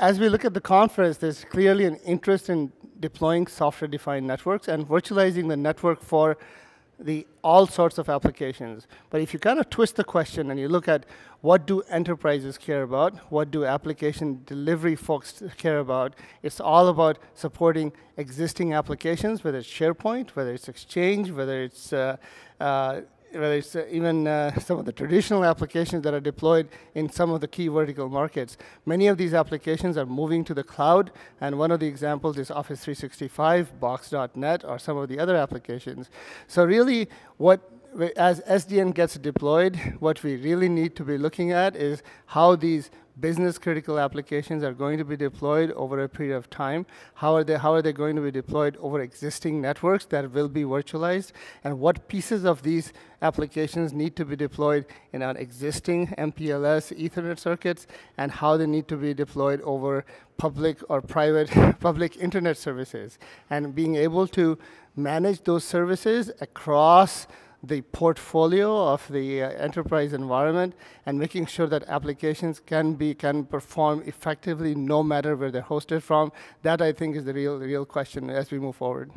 as we look at the conference, there's clearly an interest in deploying software-defined networks and virtualizing the network for the all sorts of applications. But if you kind of twist the question and you look at what do enterprises care about, what do application delivery folks care about, it's all about supporting existing applications, whether it's SharePoint, whether it's Exchange, whether it's uh, uh, whether it's uh, even uh, some of the traditional applications that are deployed in some of the key vertical markets. Many of these applications are moving to the cloud, and one of the examples is Office 365, Box.net, or some of the other applications. So really, what as SDN gets deployed, what we really need to be looking at is how these business critical applications are going to be deployed over a period of time. How are they, how are they going to be deployed over existing networks that will be virtualized? And what pieces of these applications need to be deployed in our existing MPLS Ethernet circuits and how they need to be deployed over public or private public internet services. And being able to manage those services across the portfolio of the uh, enterprise environment and making sure that applications can be can perform effectively no matter where they're hosted from. That I think is the real real question as we move forward.